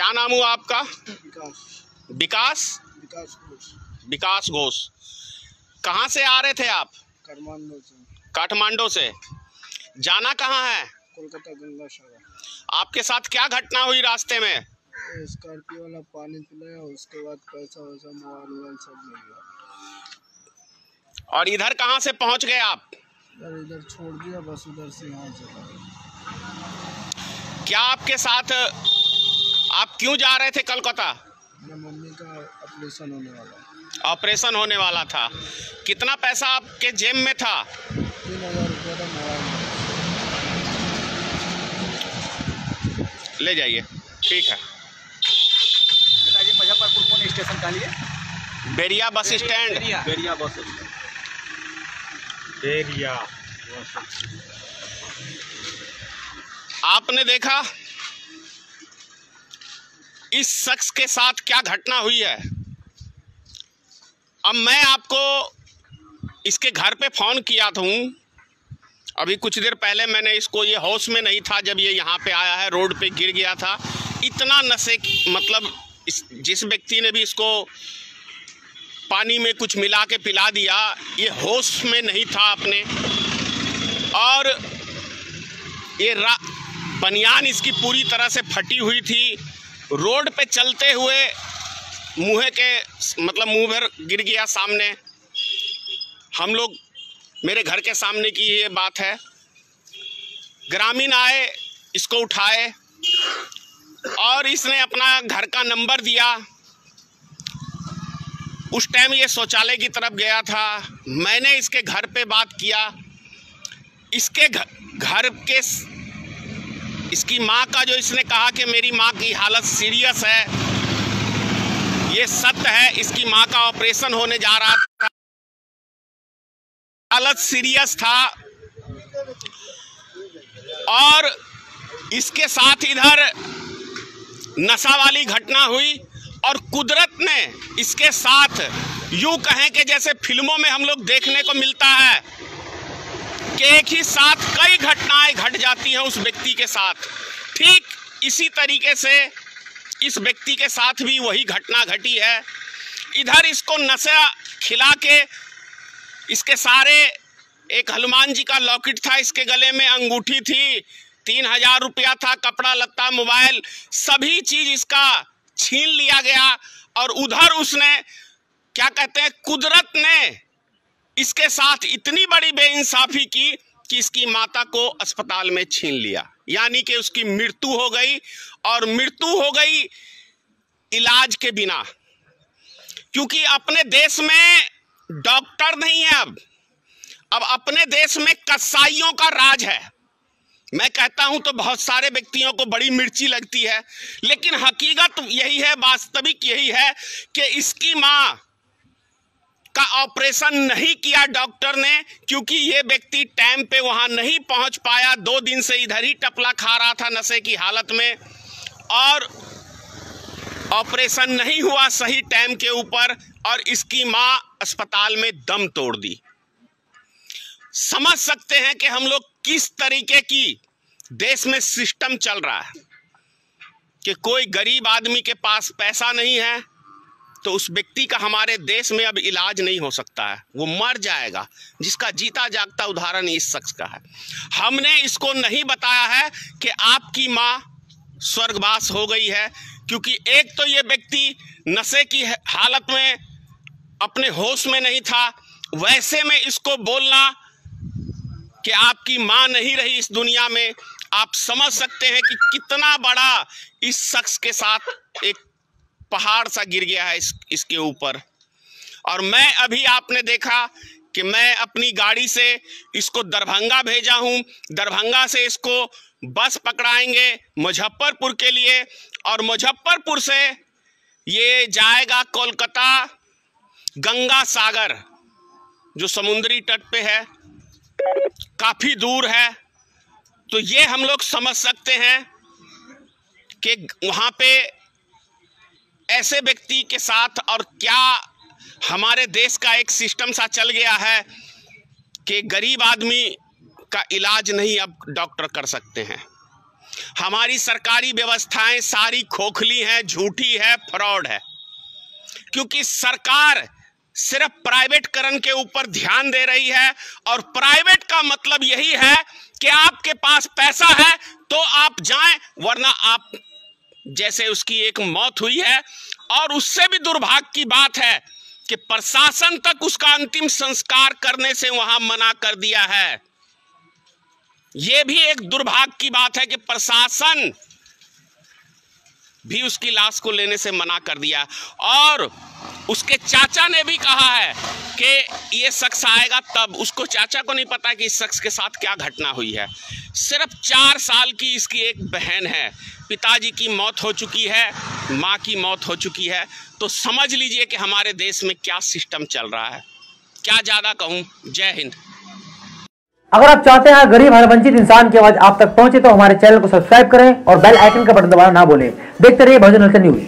क्या नाम हुआ आपका? विकास। विकास? विकास घोष। विकास घोष। कहाँ से आ रहे थे आप? काठमांडू से। काठमांडू से। जाना कहाँ है? कोलकाता गंगा सागर। आपके साथ क्या घटना हुई रास्ते में? स्कॉर्पियो वाला पानी पिलाया उसके बाद पैसा वैसा मोबाइल वोबाइल सब ले गया और इधर कहाँ से पहुँच गए आप? इधर इधर छोड़ दिया बस उधर से यहाँ चला क्या आपके साथ आप क्यों जा रहे थे कलकत्ता? मम्मी का ऑपरेशन होने वाला ऑपरेशन होने वाला था। कितना पैसा आपके जेब में था? तीन हज़ार रुपये मोबाइल ले जाइए। ठीक है। नेताजी मुजफ्फरपुर कौन स्टेशन का लिए? बेरिया बस स्टैंड। बेरिया। Bus stand. बेरिया आपने देखा? इस शख्स के साथ क्या घटना हुई है? अब मैं आपको इसके घर पे फ़ोन किया था अभी कुछ देर पहले मैंने इसको, ये होश में नहीं था जब ये यहाँ पे आया है, रोड पे गिर गया था। इतना नशे मतलब इस, जिस व्यक्ति ने भी इसको पानी में कुछ मिला के पिला दिया, ये होश में नहीं था अपने। और ये बनियान इसकी पूरी तरह से फटी हुई थी। रोड पे चलते हुए मुँह के मतलब मुँह भर गिर गया सामने। हम लोग, मेरे घर के सामने की ये बात है। ग्रामीण आए, इसको उठाए और इसने अपना घर का नंबर दिया। उस टाइम ये शौचालय की तरफ़ गया था। मैंने इसके घर पे बात किया। इसके घर के इसकी माँ का जो इसने कहा कि मेरी माँ की हालत सीरियस है, ये सत्य है, इसकी माँ का ऑपरेशन होने जा रहा था। हालत सीरियस था। और इसके साथ इधर नशा वाली घटना हुई और कुदरत ने इसके साथ यूँ कहें कि जैसे फ़िल्मों में हम लोग देखने को मिलता है कि एक ही साथ कई घटनाएँ घट जाती हैं उस व्यक्ति के साथ। ठीक इसी तरीके से इस व्यक्ति के साथ भी वही घटना घटी है। इधर इसको नशा खिला के इसके सारे, एक हनुमान जी का लॉकेट था इसके गले में, अंगूठी थी, तीन हज़ार रुपया था, कपड़ा, लत्ता, मोबाइल, सभी चीज़ इसका छीन लिया गया और उधर उसने, क्या कहते हैं, कुदरत ने इसके साथ इतनी बड़ी बेइंसाफी की कि इसकी माता को अस्पताल में छीन लिया। यानी कि उसकी मृत्यु हो गई और मृत्यु हो गई इलाज के बिना। क्योंकि अपने देश में डॉक्टर नहीं है अब। अब अपने देश में कसाईयों का राज है। मैं कहता हूँ तो बहुत सारे व्यक्तियों को बड़ी मिर्ची लगती है, लेकिन हकीकत यही है, वास्तविक यही है कि इसकी माँ का ऑपरेशन नहीं किया डॉक्टर ने, क्योंकि ये व्यक्ति टाइम पे वहाँ नहीं पहुँच पाया। दो दिन से इधर ही टपला खा रहा था नशे की हालत में। और ऑपरेशन नहीं हुआ सही टाइम के ऊपर, और इसकी माँ अस्पताल में दम तोड़ दी। समझ सकते हैं कि हम लोग किस तरीके की देश में सिस्टम चल रहा है, कि कोई गरीब आदमी के पास पैसा नहीं है तो उस व्यक्ति का हमारे देश में अब इलाज नहीं हो सकता है। वो मर जाएगा, जिसका जीता जागता उदाहरण इस शख्स का है। हमने इसको नहीं बताया है कि आपकी माँ स्वर्गवास हो गई है, क्योंकि एक तो ये व्यक्ति नशे की हालत में अपने होश में नहीं था। वैसे में इसको बोलना कि आपकी माँ नहीं रही इस दुनिया में, आप समझ सकते हैं कि कितना बड़ा इस शख्स के साथ एक पहाड़ सा गिर गया है इस, इसके ऊपर। और मैं अभी आपने देखा कि मैं अपनी गाड़ी से इसको दरभंगा भेजा हूँ। दरभंगा से इसको बस पकड़ाएँगे मुजफ्फरपुर के लिए। और मुजफ्फरपुर से ये जाएगा कोलकाता गंगा सागर, जो समुद्री तट पे है, काफ़ी दूर है। तो ये हम लोग समझ सकते हैं कि वहाँ पे ऐसे व्यक्ति के साथ और क्या हमारे देश का एक सिस्टम सा चल गया है कि गरीब आदमी का इलाज नहीं अब डॉक्टर कर सकते हैं। हमारी सरकारी व्यवस्थाएँ सारी खोखली हैं, झूठी है फ्रॉड है। क्योंकि सरकार सिर्फ़ प्राइवेटकरण के ऊपर ध्यान दे रही है और प्राइवेट का मतलब यही है कि आपके पास पैसा है तो आप जाएँ, वरना आप जैसे उसकी एक मौत हुई है, और उससे भी दुर्भाग्य की बात है कि प्रशासन तक उसका अंतिम संस्कार करने से वहाँ मना कर दिया है। यह भी एक दुर्भाग्य की बात है कि प्रशासन भी उसकी लाश को लेने से मना कर दिया। और उसके चाचा ने भी कहा है कि ये शख्स आएगा तब। उसको चाचा को नहीं पता कि इस शख्स के साथ क्या घटना हुई है। सिर्फ़ चार साल की इसकी एक बहन है। पिताजी की मौत हो चुकी है, माँ की मौत हो चुकी है। तो समझ लीजिए कि हमारे देश में क्या सिस्टम चल रहा है। क्या ज़्यादा कहूँ? जय हिंद। अगर आप चाहते हैं, गरीब हर वंचित इंसान की आवाज़ आप तक पहुँचे तो हमारे चैनल को सब्सक्राइब करें और बेल आइकन का बटन दबाना ना भूलें। देखते रहिए भजन न्यूज़।